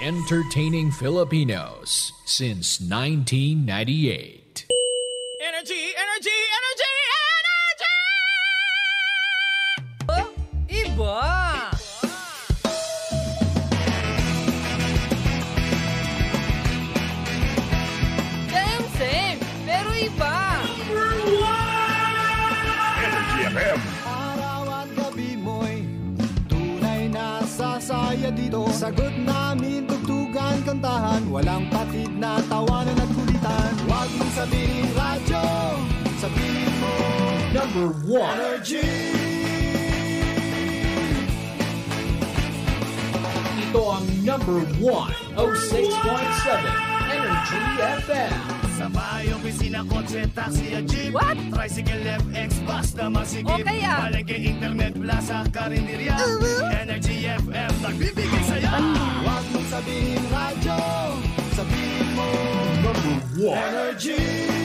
entertaining Filipinos since 1998. Energy, energy, energy, energy! Iba! Same, same. Pero iba. Energy FM. Sasaya dito Sagot namin, tugtugan, kantahan Walang patid na tawanan at kulitan Huwag mong sabihin radyo Sabihin mo Number one. Energy Ito ang number one, 06.7 Energy FM. Sa bahay, opisina, kotse, taxi at jeep What? Tricycle, FX, bus na masigip. O kaya? Palengke, internet, plaza, karinderya Energy FM, nagbibigay saya Huwag mong sabihin radyo. Sabihin mo Number one. Energy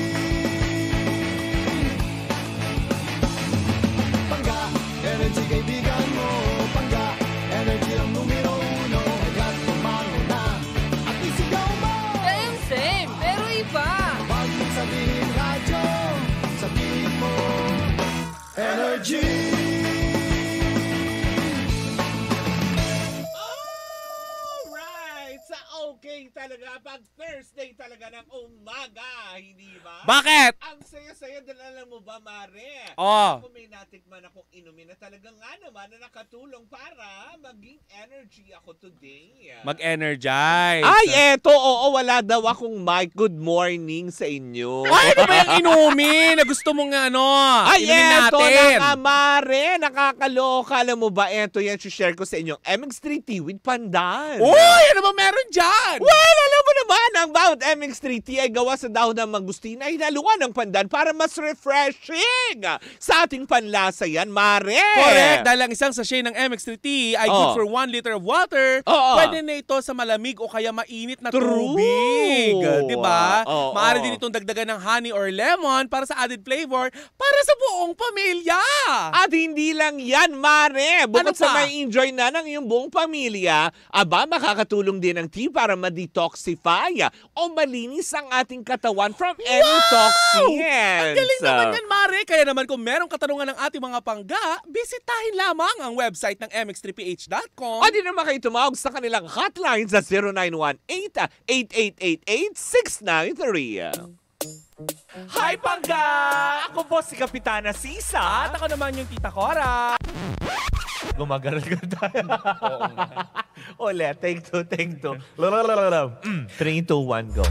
talaga, Thursday talaga ng umaga, hindi ba? Bakit? Ang saya-saya din alam mo ba, Mare? Oh. Ako may natikman akong inumin na talaga nga naman na nakatulong para maging energy ako today. Mag-energize. Ay, eto, oo, wala daw akong mic. Good morning sa inyo. Ay, ano ba yung inumin na gusto mong ano? Ay, inumin eto natin. na nga, Mare. Nakakaloka. Alam mo ba, eto yan, share ko sa inyo. MX3 Tea with Pandan. Uy, ano ba meron dyan? Well, alam naman, ang bawat MX3 tea ay gawa sa dahon ng mangustina ay hinaluan ng pandan para mas refreshing sa ating panlasa yan, Mare. Correct. Dahil ang isang sachet ng MX3T ay Oh. good for 1 liter of water. Oo. Pwede na ito sa malamig o kaya mainit na True. tubig. Di ba? Oo. Maaari din itong dagdagan ng honey or lemon para sa added flavor para sa buong pamilya. At hindi lang yan, Mare. Bukod Ano sa may enjoy na ng iyong buong pamilya, aba, makakatulong din ang tea para ma-detoxify o malinis ang ating katawan from any toxins. Ang galing naman yan, Mare. Kaya naman kung merong katanungan ng ating mga pangga, bisitahin lamang ang website ng mx3ph.com. O di naman kayo tumawag sa kanilang hotline sa 0918-8888-693. Hi, Pangga! Ako po si Kapitana Sisa. At ako naman yung tita Cora. Gumagaral ka tayo. Ulit, take two, take two. Mm, three, two, one, go.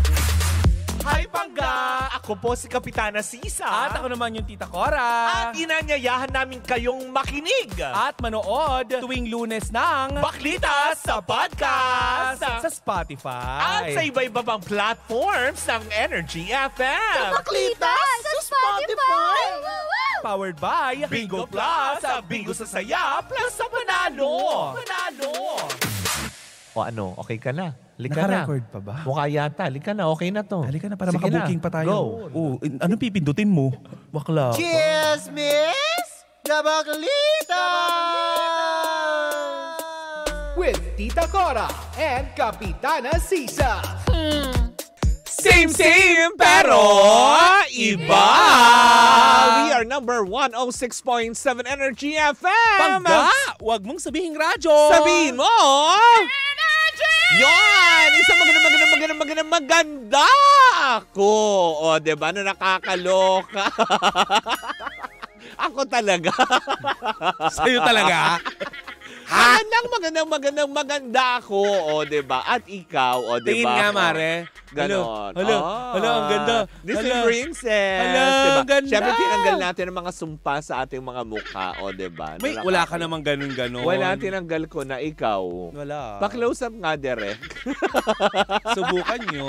Hi, Pangga! Ako po si Kapitana Sisa. At ako naman yung tita Cora. At inanyayahan namin kayong makinig. At manood tuwing lunes ng Baklita sa podcast. sa Spotify. At sa iba-iba pang platforms ng Energy FM. Baklita sa Spotify. Powered by Bingo Plus! Sa Bingo sa Saya Plus sa Panalo! Panalo! O ano, okay ka na? Lika na. Naka-record pa ba? Mukha yata. Lika na, okay na to. Halika na para Sige makabuking na. pa tayo. Go. Oh, in- anong pipindutin mo? Bakla. Cheers, miss! Gabaklita! with Tita Cora and Kapitana Sisa. Same, same, pero iba! We are number 106.7 Energy FM! Pangga! Huwag mong sabihing radyo. Sabihin mo! Yan! Isang maganda, maganda, maganda, maganda, maganda ako! O, ba? Na nakakaloka. ako talaga. Sa'yo talaga. Magandang, magandang, magandang, maganda ako. O, ba? At ikaw, o, di Tingin ba? nga, Mare. Ganon. Hala, Ah. hala, ang ganda. Disney Hala. princess. Hala, diba? ang ganda. Siyempre, tinanggal natin ang mga sumpa sa ating mga mukha. O, di ba? May, Na wala ka namang ganun-ganon. Wala, tinanggal ko na ikaw. Wala. Pa-close up nga, direct. Subukan nyo.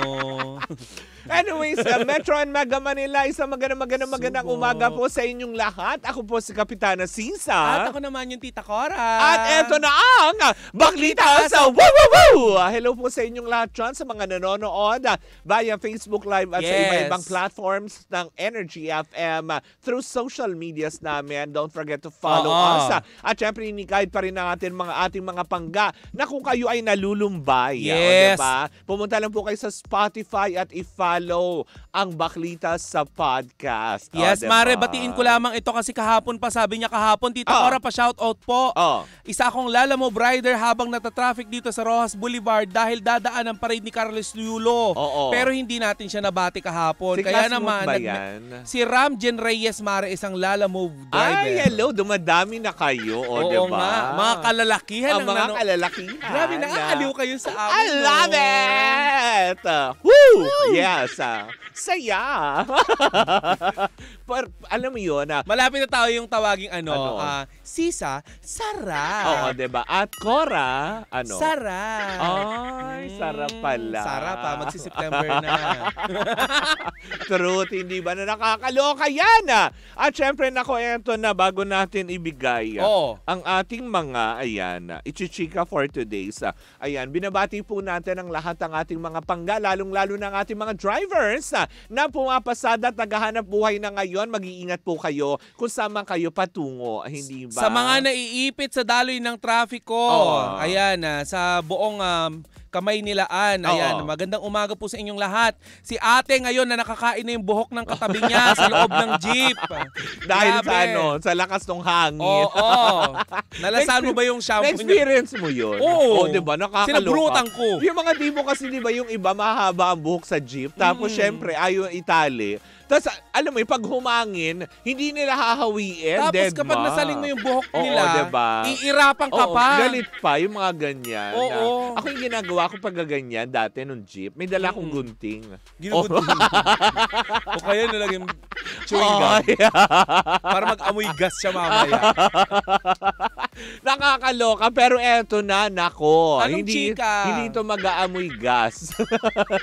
Anyways, uh, Metro and Mega Manila, isang magandang magandang magandang umaga po sa inyong lahat. Ako po si Kapitana Sisa. At ako naman yung tita Cora. At eto na ang Baklita sa Woo Woo Woo! Woo! Hello po sa inyong lahat dyan, sa mga nanonood ah, via Facebook Live at sa Yes. iba-ibang platforms ng Energy FM ah, through social medias namin. Don't forget to follow Oo. us. ah. At syempre, ini-guide pa rin natin mga ating mga pangga na kung kayo ay nalulumbay. ah, o, Yes. diba? Pumunta lang po kayo sa Spotify at i-follow ang Baklita sa podcast. O, Yes, diba? Mare, batiin ko lamang ito kasi kahapon pa, sabi niya kahapon, Tita Oh. Cora pa shoutout po. Oh. Isa akong Lalamo rider habang natatraffic dito sa Rojas Boulevard dahil dadaan ang parade ni Carlos Yulo. Oo. Pero hindi natin siya nabati kahapon. Si Kaya naman, ba nag- yan? si Ram Jen Reyes Mare, isang Lalamo driver. Ay, hello. Dumadami na kayo. O, Oo diba? nga, mga kalalakihan Ang ang mga nano- kalalakihan. Grabe, nakakaliw kayo sa amin. I no? love it! Uh, woo! Yes. ah. saya. alam mo yun, ah, Malapit na tayo yung tawaging ano, Ano? ah, Sisa, Sara. oo, diba? At Cora, ano? Sara. Ay, Sara Mm, pala. Sara pa, magsi-September na. Truth, hindi ba na nakakaloka yan? ah? At syempre, nako, eto na, bago natin ibigay Oo. ang ating mga, ayan, ichichika for today's. ah, Ayan, binabati po natin ang lahat ng ating mga pangga, lalong-lalo ng ating mga drivers ah, na pumapasada at naghahanap buhay na ngayon. Mag-iingat po kayo kung saan man kayo patungo, ah, hindi ba? Sa mga naiipit sa daloy ng trafiko, Oo. ayan, ah, sa buong um, kamay nilaan. Ayan, Oo. magandang umaga po sa inyong lahat. Si ate ngayon na nakakain na yung buhok ng katabi niya sa loob ng jeep. Dahil sa Grabe. ano, sa lakas ng hangin. Oo. Nalasan mo ba yung shampoo niya? Na-experience mo yun? Oo. O, di ba? Nakakaloka. Sinabrutan ko. Yung mga di mo kasi, di ba, yung iba mahaba ang buhok sa jeep. Tapos, Mm. syempre, ayaw itali. Tapos, alam mo, yung pag humangin, hindi nila hahawiin. Tapos dead kapag ma. nasaling mo yung buhok Oo, nila, diba? iirapan ka Oo, pa. galit pa, yung mga ganyan. Oo. Na- ako yung ginagawa ko pag ganyan dati nung jeep, may dala akong gunting. Ginugunting. o kaya nalagyan chewing gum. Ay, Para mag-amoy gas siya mamaya. Nakakaloka, pero eto na, nako. Anong hindi, chika? Hindi ito mag-aamoy gas.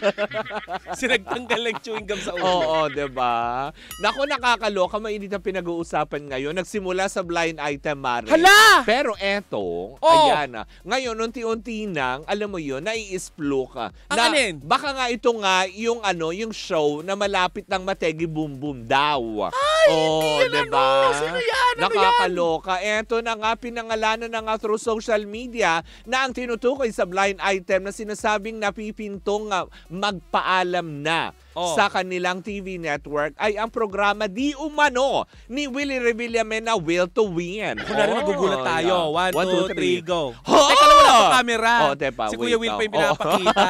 Sinagtanggal ng chewing gum sa ulo. Oo, 'di ba? Nako nakakaloka, mainit ang pinag-uusapan ngayon. Nagsimula sa blind item, Mare. Hala! Pero eto, Oh! ayan na. Ngayon, unti-unti nang, alam mo yun, nai-explore ka. Ang na, alin? Baka nga ito nga, yung ano, yung show na malapit ng Mategi Boom Boom daw. Ay, oh, yan, diba? ano? Sino yan? Ano Nakakaloka. Eto na nga, pinangalanan na nga through social media na ang tinutukoy sa blind item na sinasabing napipintong magpaalam na Oh. sa kanilang TV network ay ang programa Di Umano ni Willie Revillame na Will to Win. Kunwari magugulat tayo. One, One, two, three, go. Ha! Teka lang, wala pa camera. Oh, tepa, si Kuya Will pa yung pinapakita.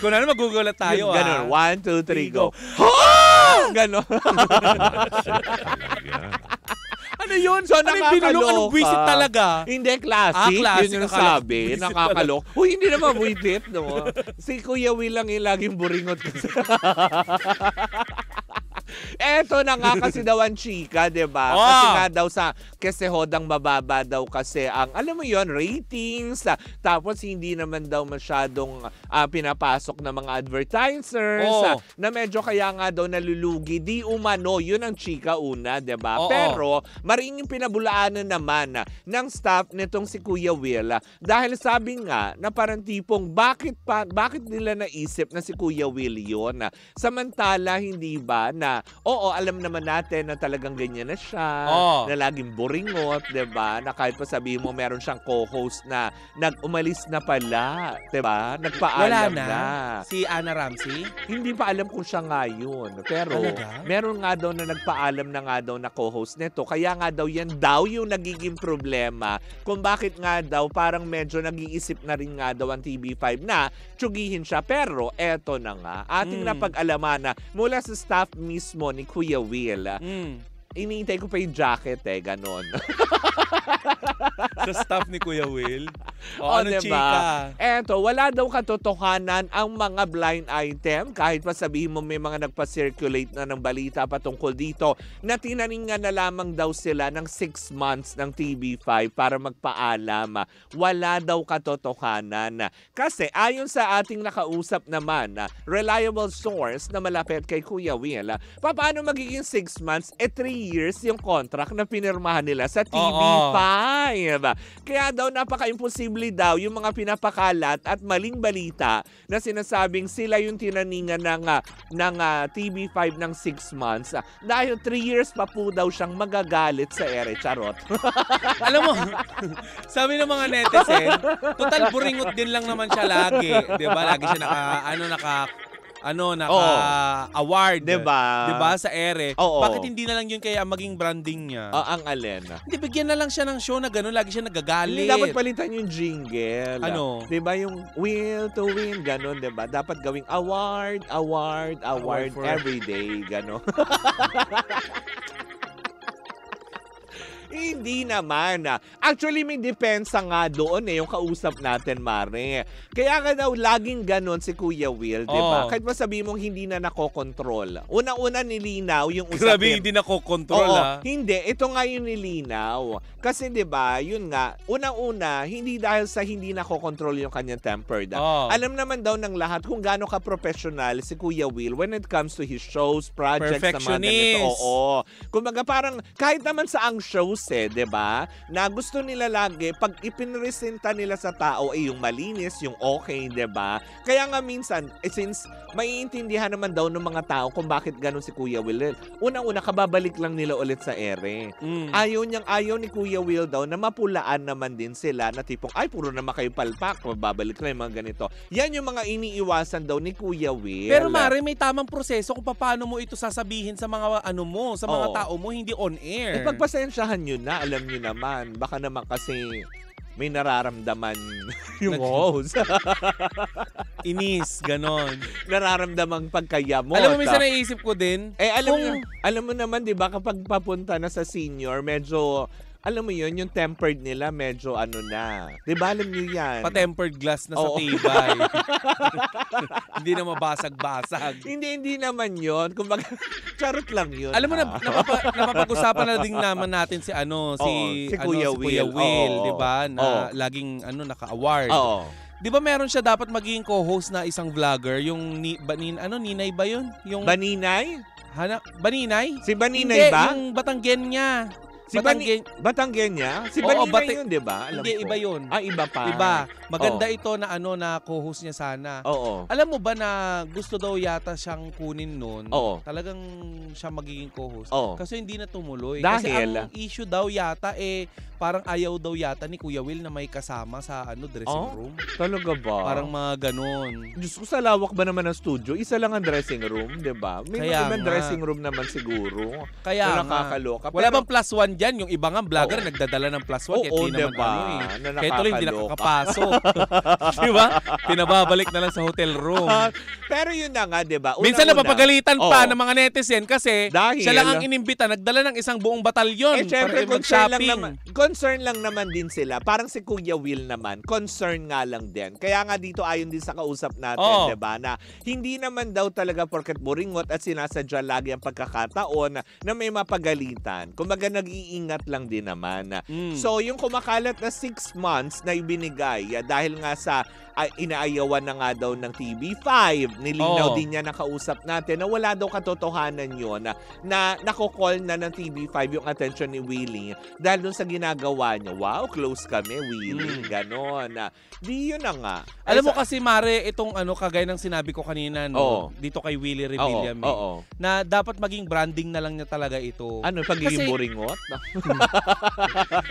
Kunwari magugulat tayo, ah. Ganon. One, two, three, Three, go. Ha! Ganon. Ano yun? So, ano yung binulong? Anong visit talaga? Hindi, classic. Ah, classic. Yun yung sabi. Nakakalok. Uy, hindi naman buwisit, no? si Kuya Will lang yung laging buringot kasi. Eto na nga kasi daw ang chika, di ba? Oh. Kasi nga daw sa kesehodang mababa daw kasi ang, alam mo yon ratings. ah, Tapos hindi naman daw masyadong ah, pinapasok ng mga advertisers. Oh. ah, na medyo kaya nga daw nalulugi. Di umano, yun ang chika una, di ba? Oo. Pero maringing pinabulaanan naman ah, ng staff nitong si Kuya Will. ah, dahil sabi nga na parang tipong bakit pa bakit nila naisip na si Kuya Will yun? ah? Samantala hindi ba na oo alam naman natin na talagang ganyan na siya, Oo. na laging buringot, 'di ba? Na kahit pa sabihin mo meron siyang co-host na nag-umalis na pala, 'di ba? Wala Nagpaalam na. na. Si Ana Ramsey? Hindi pa alam kung siya nga yun. Pero Talaga? meron nga daw na nagpaalam na nga daw na co-host nito. Kaya nga daw yan daw yung nagiging problema kung bakit nga daw parang medyo nag-iisip na rin nga daw ang TV5 na tsugihin siya. Pero eto na nga, ating Mm. napag-alaman na mula sa staff mismo ni Kuya Will, Mm. Iniintay ko pa yung jacket eh, ganon. Sa staff ni Kuya Will? O, O, ano diba? chika? Eto, wala daw katotohanan ang mga blind item kahit pa sabihin mo may mga nagpa-circulate na ng balita patungkol dito na tinaningan na lamang daw sila ng 6 months ng TV5 para magpaalam. Wala daw katotohanan. Kasi ayon sa ating nakausap naman, na reliable source na malapit kay Kuya Will, paano magiging 6 months? Eh 3 years yung contract na pinirmahan nila sa TV5. Kaya daw napaka-imposible posible daw yung mga pinapakalat at maling balita na sinasabing sila yung tinaningan ng, ah, ng ah, TV5 ng 6 months. Ah, dahil 3 years pa po daw siyang magagalit sa ere. Charot. Alam mo, sabi ng mga netizen, total buringot din lang naman siya lagi. 'Di ba? Lagi siya naka ano naka ano naka Oo. award. Diba? 'Di ba sa ere? Oo. Bakit hindi na lang yun kaya maging branding niya? Ah, ang alin. Hindi bigyan na lang siya ng show na gano'n, lagi siya nagagalit. Hindi dapat palitan yung jingle. Ano? 'Di ba yung will to win ganun, 'di ba? Dapat gawing award, award, award, for- every day, gano'n. Hindi naman. ah. Actually, may depensa nga doon eh, yung kausap natin, Mare. Kaya ka daw laging ganon si Kuya Will, di ba? Oo. Kahit masabi mong hindi na nakokontrol. Una-una nilinaw yung Grabe, usapin. hindi na kokontrol Oo, ah. hindi. Ito nga yung nilinaw. Kasi 'di ba, yun nga, unang-una, hindi dahil sa hindi nakokontrol yung kanyang temper. da. Oo. Alam naman daw ng lahat kung gaano ka professional si Kuya Will when it comes to his shows, projects, na mga ganito. Oo. Kumbaga parang kahit naman sa ang shows eh, 'di ba? Na gusto nila lagi pag ipinresenta nila sa tao ay yung malinis, yung okay, 'di ba? Kaya nga minsan, eh, since maiintindihan naman daw ng mga tao kung bakit ganun si Kuya Will. Unang-una, kababalik lang nila ulit sa ere. Mm. Ayaw niyang ayaw ni Kuya Will daw na mapulaan naman din sila na tipong, ay, puro naman kayo palpak, mababalik na yung mga ganito. Yan yung mga iniiwasan daw ni Kuya Will. Pero Mare, may tamang proseso kung paano mo ito sasabihin sa mga ano mo, sa mga Oo. tao mo, hindi on air. Eh, pagpasensyahan nyo na, alam nyo naman. Baka naman kasi may nararamdaman yung host. Inis, ganon. nararamdaman pagkayamot. Alam mo, minsan naisip ko din, Eh, alam, Kung- mo, alam mo naman, di ba, kapag papunta na sa senior, medyo, alam mo yun, yung tempered nila, medyo ano na. Di ba, alam nyo yan? pa-tempered glass na sa Oo. tibay. hindi na mabasag-basag. Hindi, hindi naman yun. Kumbaga, charot lang yun. Alam mo na ah. napapa, napapag-usapan na din naman natin si ano si Oo, si ano, Kuya si Kuya Will. Will, Oo. 'di ba? Na Oo. laging ano naka-award. Oo. 'Di ba meron siya dapat maging co-host na isang vlogger, yung ni, banin ano Ninay ba 'yun? Yung Baninay? Hana, Baninay? Si Baninay Hindi, ba? yung Batanggen niya. Si Batanggen, Batanggen niya? Si Oo, Baninay Bati- yun, di ba? Alam hindi ko. iba 'yun. Ah, iba pa. Iba. Maganda Oo. ito na ano na co-host niya sana. Oo. Alam mo ba na gusto daw yata siyang kunin noon? Oo. Talagang siya magiging co-host. Oo. Kasi hindi na tumuloy. Dahil? Kasi ang issue daw yata eh parang ayaw daw yata ni Kuya Will na may kasama sa ano dressing Oh? room. Talaga ba? Parang mga ganon. Diyos ko, sa lawak ba naman ng studio? Isa lang ang dressing room, di ba? May Kaya ibang nga. dressing room naman siguro. Kaya na nga. nakakaloka. Wala Pero- bang plus one dyan? Yung iba nga vlogger Oo. nagdadala ng plus one. Oo, kahit di naman diba? ano eh. Na Kaya tuloy hindi nakakapasok. di ba? Pinababalik na lang sa hotel room. Pero yun na nga, di ba? Minsan napapagalitan pa Oo. ng mga netizen kasi Dahil- siya lang ang inimbita. Nagdala ng isang buong batalyon Eh, syempre, para concern lang, mag-shopping. naman, concern lang naman din sila. Parang si Kuya Will naman, concern nga lang din. Kaya nga dito ayon din sa kausap natin, Oo. di ba, na hindi naman daw talaga porket buringot at sinasadya lagi ang pagkakataon na may mapagalitan. Kumbaga, nag-iingat lang din naman. Mm. So, yung kumakalat na six months na ibinigay ah, dahil nga sa ah, inaayawan na nga daw ng TV5, nilinaw Oo. din niya nakausap natin na wala daw katotohanan yun na, na nakokall na ng TV5 yung attention ni Willie dahil dun sa ginagawa niya. Wow, close kami, Willie. Mm. Ganon. Di yun na nga. Alam mo Eh, sa- kasi Mare, itong ano kagaya ng sinabi ko kanina no, Oo. dito kay Willie Revilla oo. na dapat maging branding na lang niya talaga ito. Ano, pagiging Kasi- buringot?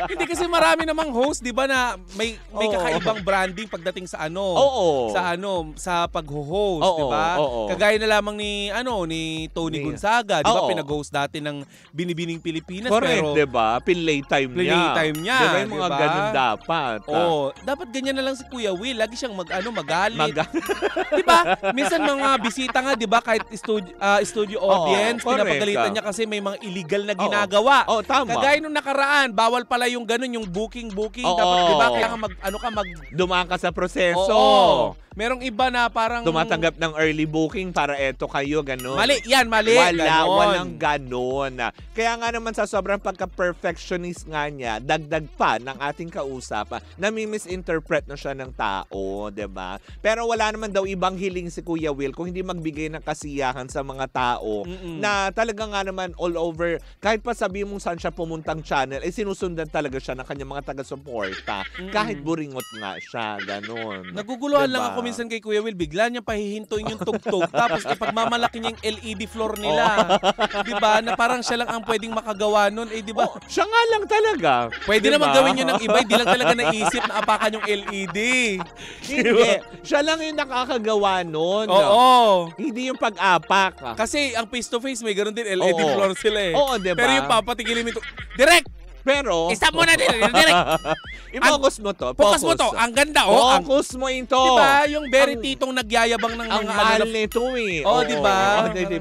Hindi kasi marami namang host, 'di ba, na may may Oo. kakaibang branding pagdating sa ano. Oo. Sa ano, sa pag-host, Oo, 'di ba? oo. Kagaya na lamang ni ano ni Tony Ni- Gonzaga, 'di ba? Oo. Pinag-host dati ng Binibining Pilipinas Correct, pero di ba? Pinlay time niya. Playtime niya, Di ba yung mga di ba? ganun dapat? ah. Oh, dapat ganyan na lang si Kuya Will. Lagi siyang mag ano, magalit. Mag- 'Di ba? Minsan mga bisita nga, 'di ba, kahit studio ah, studio Oo, audience, correct. pinapagalitan niya kasi may mga illegal na ginagawa. oh, tama. Kagaya nung nakaraan, bawal pala yung ganun, yung booking booking. Oo. Dapat 'di ba kailangan mag ano ka mag Dumaan ka sa proseso. Oo. Merong iba na parang Tumatanggap ng early booking para eto kayo, ganun. Mali, yan, mali. Wala, Ganon. walang ganon. Kaya nga naman sa sobrang pagka-perfectionist nga niya, dagdag pa ng ating kausap, nami-misinterpret na siya ng tao, ba? Pero wala naman daw ibang hiling si Kuya Will kung hindi magbigay ng kasiyahan sa mga tao Mm-mm. na talaga nga naman all over, kahit pa sabi mong saan siya pumuntang channel, eh sinusundan talaga siya ng kanyang mga taga-suporta. Kahit buringot nga siya, ganun. Naguguluhan lang Diba? Minsan kay Kuya Will, bigla niya pahihintuin yung tugtog. tapos kapag mamalaki niya yung LED floor nila, di ba, na parang siya lang ang pwedeng makagawa nun. Eh, di ba, Oh, siya nga lang talaga. pwede Diba? naman gawin yun ng iba, hindi lang talaga naisip na apakan yung LED. Hindi. Siya lang yung nakakagawa nun. Oo. Hindi yung pag-apak. Kasi ang face-to-face, may ganun din, LED Oo. floor sila eh. Oo, diba? Pero yung papatigilin ito, direct! Pero, Stop mo na din, i-focus mo to. Focus mo to, ang ganda oh. Ang, Focus mo ito. di ba, yung very Ang- titong nagyayabang ng Ang mga mahal ano, nito eh. Oo, Oo, di ba? oo, di- di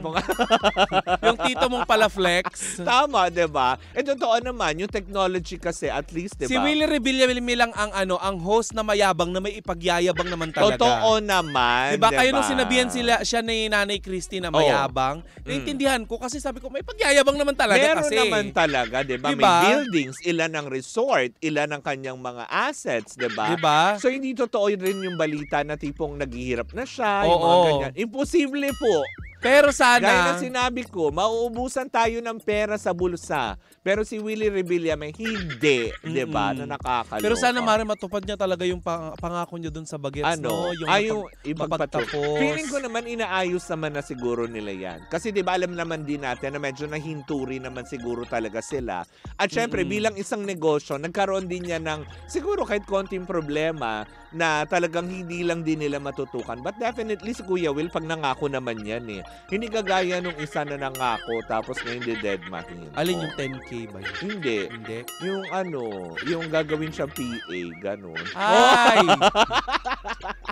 yung tito mong pala flex. Tama, di ba? Eh, totoo naman, yung technology kasi, at least, di ba? Si Willie Revilla lang ang ano, ang host na mayabang na may ipagyayabang naman talaga. Totoo naman, Diba? Kaya nung sinabihan sila siya ni Nanay Christy na mayabang, naintindihan ko kasi sabi ko may pagyayabang naman talaga Meron kasi. naman talaga, di ba? Diba? May buildings, ilan ang resort, ilan ang kanyang mga assets, di ba? Diba? So, hindi totoo rin yung balita na tipong naghihirap na siya, yung mga Oo. ganyan. Imposible po. Pero Gaya sana, na sinabi ko, mauubusan tayo ng pera sa bulsa. Pero si Willie Revilla may hindi, di ba? Na nakakaloka. pero sana Mare matupad niya talaga yung pang- pangako niya dun sa bagets, ano, no? Yung ay, yung ipagpatapos. Feeling ko naman inaayos naman na siguro nila yan. Kasi di ba alam naman din natin na medyo nahinturi naman siguro talaga sila. At syempre, Mm-mm. bilang isang negosyo, nagkaroon din niya ng siguro kahit konting problema na talagang hindi lang din nila matutukan. But definitely si Kuya Will, pag nangako naman yan eh. Hindi kagaya nung isa na nangako tapos ngayon di dead mahin. Alin yung 10K ba yun? Hindi. Hindi. Yung ano, yung gagawin siya PA, ganun. Ay!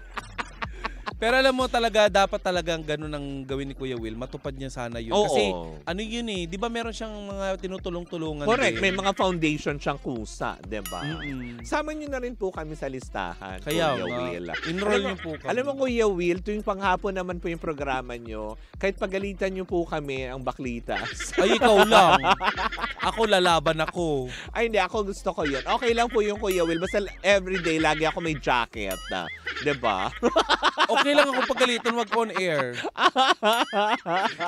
Pero alam mo talaga, dapat talagang ganun ang gawin ni Kuya Will. Matupad niya sana yun. Oo. Kasi ano yun eh, di ba meron siyang mga tinutulong-tulungan Correct, din? may mga foundation siyang kusa, 'di ba? Mm-mm. Sama niyo na rin po kami sa listahan, Kaya Kuya nga, Will. enroll niyo po kami. Alam mo, Kuya Will, tuwing panghapon naman po yung programa niyo, kahit pagalitan niyo po kami ang baklitas. Ay, ikaw lang. Ako lalaban ako. Ay, hindi, ako gusto ko yun. Okay lang po yung Kuya Will, basta everyday lagi ako may jacket na, 'di ba? Okay lang ako pagalitan, wag on air.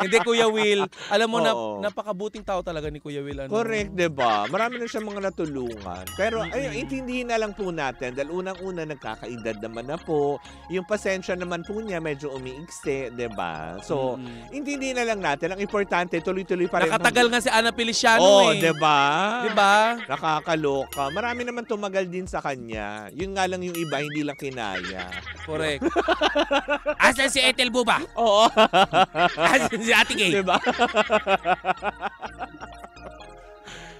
Hindi, Kuya Will. Alam mo, na, Oo. napakabuting tao talaga ni Kuya Will. Ano? Correct, 'di ba? Marami na siyang mga natulungan. Pero ay intindihin na lang po natin dahil unang-una nagkakaedad naman na po. Yung pasensya naman po niya medyo umiiksi, 'di ba? So, Mm-mm. intindihin na lang natin. Ang importante, tuloy-tuloy pa rin. Nakatagal nga si Ana Feliciano Oh, eh. 'di ba? Di ba? Nakakaloka. Marami naman tumagal din sa kanya. Yun nga lang yung iba hindi lang kinaya. Correct. Asan si Ethel Buba? Oo. Asan si Ate Gay? 'Di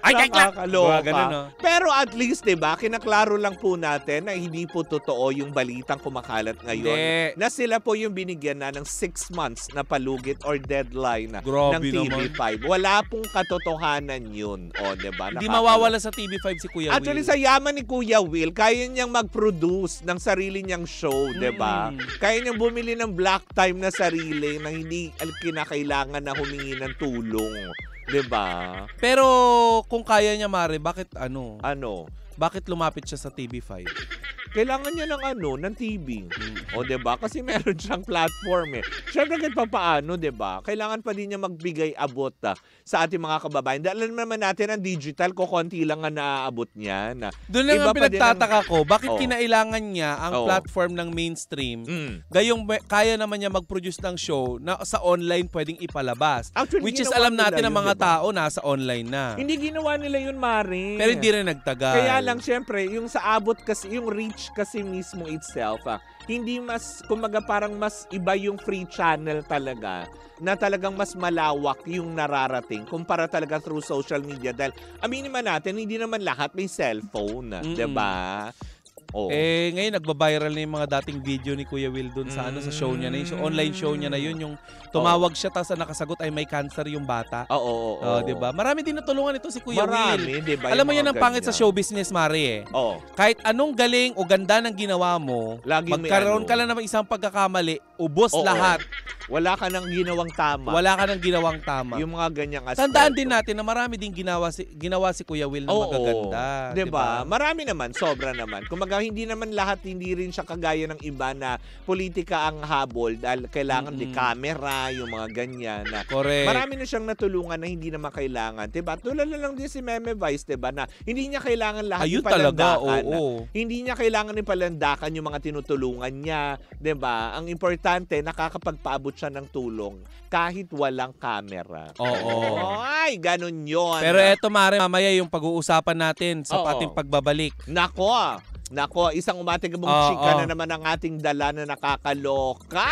Ay, Clark! Nakakaloka. Ganun, no? Pero at least, 'di ba, kinaklaro lang po natin na hindi po totoo yung balitang kumakalat ngayon. Hindi. Na sila po yung binigyan na ng 6 months na palugit or deadline Grabe ng TV5. Wala pong katotohanan yun. O, 'di ba? Hindi mawawala sa TV5 si Kuya Actually, Will. sa yaman ni Kuya Will, kaya niyang mag-produce ng sarili niyang show, 'di ba? Mm. Kaya niyang bumili ng black time na sarili na hindi kinakailangan na humingi ng tulong, 'di ba? Pero kung kaya niya, Mare, bakit ano? Ano? Bakit lumapit siya sa TV5? Kailangan niya ng ano, ng TV. O, 'di ba? Kasi meron siyang platform eh. Syempre kahit pa paano, ba? Kailangan pa din niya magbigay abot ah, sa ating mga kababayan. Dahil alam naman natin ang digital ko konti lang ang naaabot niya na. Doon lang ang pinagtataka ko, bakit Oo. kinailangan niya ang Oo. platform ng mainstream Mm. gayong kaya naman niya mag-produce ng show na sa online pwedeng ipalabas. Actually, Which is alam natin ng yun, mga diba? tao nasa online na. Hindi ginawa nila yun, Mari. Pero hindi rin nagtagal. Kaya lang, syempre, yung sa abot kasi, yung reach kasi mismo itself, ah, hindi mas, kumaga parang mas iba yung free channel talaga na talagang mas malawak yung nararating kumpara talaga through social media dahil aminin man natin hindi naman lahat may cellphone, Mm-mm. 'di ba? Oh. Eh, ngayon nagba-viral na yung mga dating video ni Kuya Will doon sa ano sa show niya na yun. So, online show niya na yun. Yung tumawag siya tapos ang nakasagot ay may cancer yung bata. Oo, oo, oo. Oh, 'di ba? Marami din natulungan ito si Kuya Will. Marami, 'di ba? Alam mo yan ang pangit sa show business, Mari eh. Oo. Kahit anong galing o ganda ng ginawa mo, Laging may magkaroon ano. ka lang ng isang pagkakamali, ubos Oo. lahat. Wala ka nang ginawang tama. Wala ka nang ginawang tama. Yung mga ganyang aspeto. Tandaan din natin na marami din ginawa si, ginawa si Kuya Will na Oo. magaganda. 'Di ba? Marami naman, sobra naman. Kumaga Hindi naman lahat, hindi rin siya kagaya ng iba na politika ang habol dahil kailangan di Mm-mm. camera, yung mga ganyan. Na, Correct. Marami na siyang natulungan na hindi naman kailangan. Diba? Tulad na lang din si Meme Vice, diba? Na hindi niya kailangan lahat Ayun talaga, ipalandakan. oo. Hindi niya kailangan ipalandakan yung mga tinutulungan niya. 'di ba? Ang importante, nakakapagpaabot siya ng tulong kahit walang camera. Oo. Ay, ganun yon. Pero eto Mare, mamaya yung pag-uusapan natin sa Oo. ating pagbabalik. Nako, nako, isang umating kabong Oo. chika na naman ang ating dala na nakakaloka.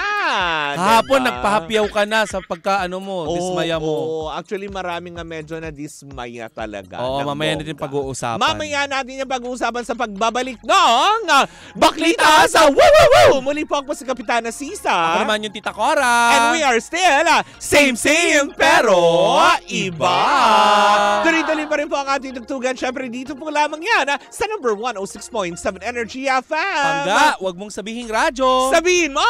Kahapon diba? nagpahapyaw ka na sa pagka ano mo, Oo, dismaya mo. oo. Actually, maraming nga medyo na dismaya talaga. Oo, ng mamaya natin pag-uusapan. Mamaya natin yung pag-uusapan sa pagbabalik ng ah, Baklita sa Woo Woo Woo! Muli po ako si Kapitana Sisa. Ako naman yung Tita Cora. And we are still ah, same same pero iba. Tuloy-tuloy pa rin po ang ating tugtugan. Siyempre dito po lamang yan ah, sa number 106.7 Energy FM. Pangga, wag mong sabihing radyo. Sabihin mo!